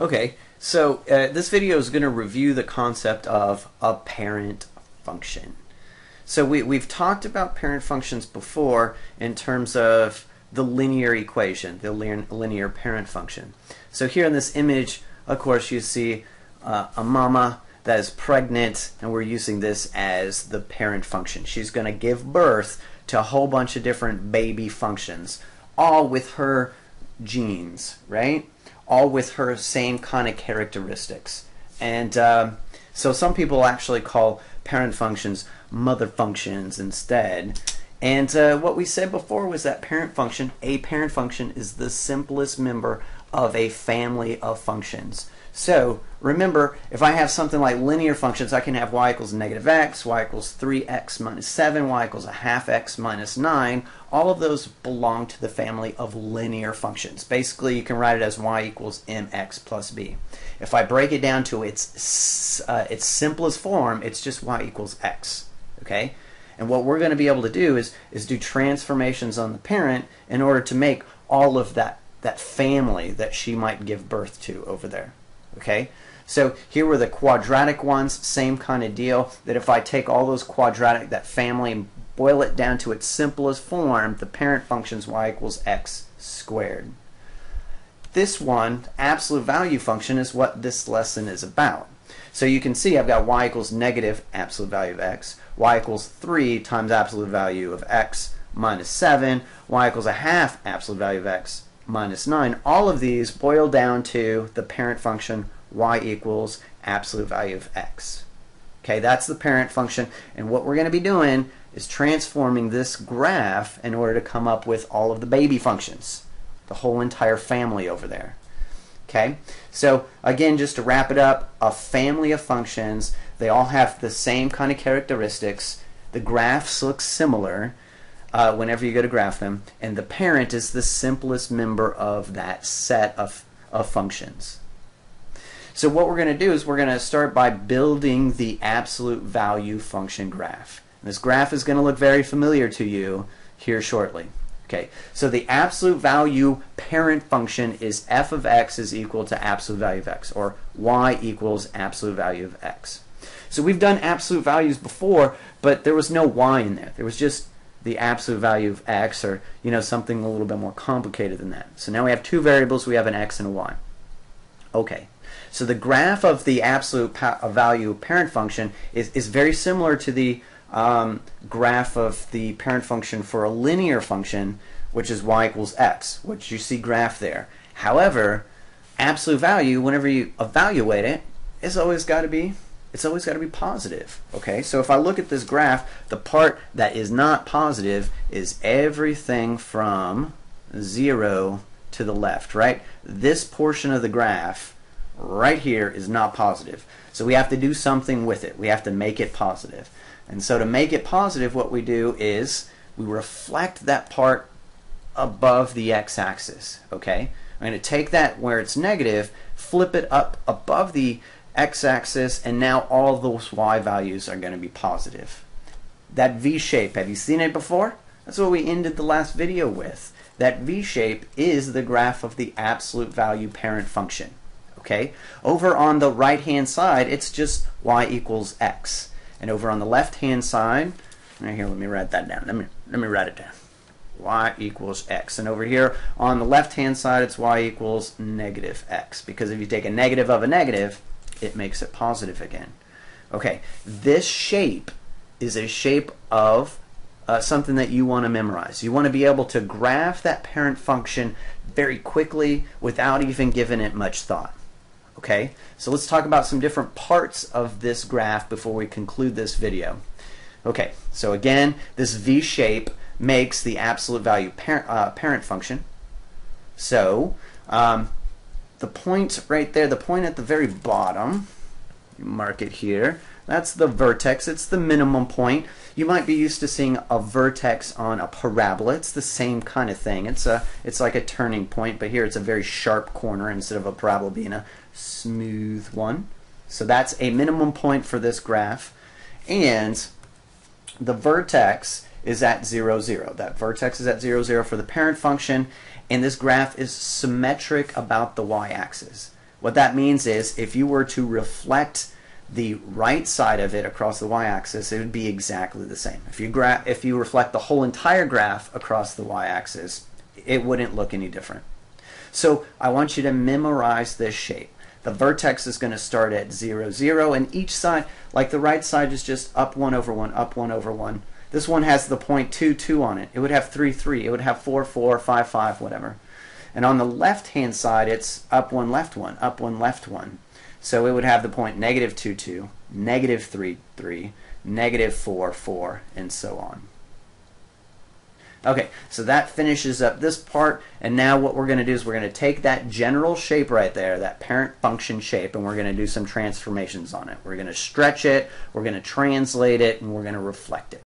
Okay, so uh, this video is going to review the concept of a parent function. So we, we've talked about parent functions before in terms of the linear equation, the linear parent function. So here in this image, of course, you see uh, a mama that is pregnant, and we're using this as the parent function. She's going to give birth to a whole bunch of different baby functions, all with her genes, right? All with her same kind of characteristics. And uh, so some people actually call parent functions mother functions instead. And uh, what we said before was that parent function, a parent function, is the simplest member of a family of functions. So remember, if I have something like linear functions, I can have y equals negative x, y equals 3x minus 7, y equals a half x minus 9. All of those belong to the family of linear functions. Basically, you can write it as y equals mx plus b. If I break it down to its, uh, its simplest form, it's just y equals x. Okay? And what we're going to be able to do is, is do transformations on the parent in order to make all of that, that family that she might give birth to over there. Okay? So here were the quadratic ones, same kind of deal, that if I take all those quadratic, that family, and boil it down to its simplest form, the parent function is y equals x squared. This one, absolute value function, is what this lesson is about. So you can see I've got y equals negative absolute value of x, y equals 3 times absolute value of x minus 7, y equals a half absolute value of x minus 9. All of these boil down to the parent function y equals absolute value of x. Okay, that's the parent function. And what we're going to be doing is transforming this graph in order to come up with all of the baby functions, the whole entire family over there. Okay, so again, just to wrap it up, a family of functions, they all have the same kind of characteristics. The graphs look similar uh, whenever you go to graph them, and the parent is the simplest member of that set of, of functions. So what we're going to do is we're going to start by building the absolute value function graph. And this graph is going to look very familiar to you here shortly. Okay, so the absolute value parent function is f of x is equal to absolute value of x, or y equals absolute value of x. So we've done absolute values before, but there was no y in there. There was just the absolute value of x or you know something a little bit more complicated than that. So now we have two variables, we have an x and a y. Okay, so the graph of the absolute value parent function is, is very similar to the um, graph of the parent function for a linear function, which is y equals x, which you see graph there. However, absolute value, whenever you evaluate it, it's always got to be it's always got to be positive. Okay, so if I look at this graph, the part that is not positive is everything from 0 to the left, right? This portion of the graph right here is not positive. So we have to do something with it. We have to make it positive. And so to make it positive, what we do is we reflect that part above the x-axis, okay? I'm going to take that where it's negative, flip it up above the x-axis, and now all those y values are going to be positive. That V shape, have you seen it before? That's what we ended the last video with. That V shape is the graph of the absolute value parent function. Okay? Over on the right hand side, it's just y equals x. And over on the left hand side, right here, let me write that down. Let me let me write it down. y equals x. And over here on the left hand side, it's y equals negative x. Because if you take a negative of a negative, it makes it positive again. Okay, this shape is a shape of uh, something that you want to memorize. You want to be able to graph that parent function very quickly without even giving it much thought. Okay, so let's talk about some different parts of this graph before we conclude this video. Okay, so again, this V shape makes the absolute value par uh, parent function. So um, the point right there, the point at the very bottom, mark it here, that's the vertex. It's the minimum point. You might be used to seeing a vertex on a parabola. It's the same kind of thing. It's a it's like a turning point, but here it's a very sharp corner instead of a parabola being a smooth one. So that's a minimum point for this graph. And the vertex is at 0, 0. That vertex is at 0, 0 for the parent function, and this graph is symmetric about the y-axis. What that means is if you were to reflect the right side of it across the y-axis, it would be exactly the same. If you if you reflect the whole entire graph across the y-axis, it wouldn't look any different. So I want you to memorize this shape. The vertex is going to start at 0, 0, and each side, like the right side is just up 1 over 1, up 1 over 1. This one has the point 2, 2 on it. It would have 3, 3. It would have 4, 4, 5, 5, whatever. And on the left-hand side, it's up 1, left 1, up 1, left 1. So it would have the point negative 2, 2, negative 3, 3, negative 4, 4, and so on. Okay, so that finishes up this part, and now what we're going to do is we're going to take that general shape right there, that parent function shape, and we're going to do some transformations on it. We're going to stretch it, we're going to translate it, and we're going to reflect it.